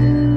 Bye.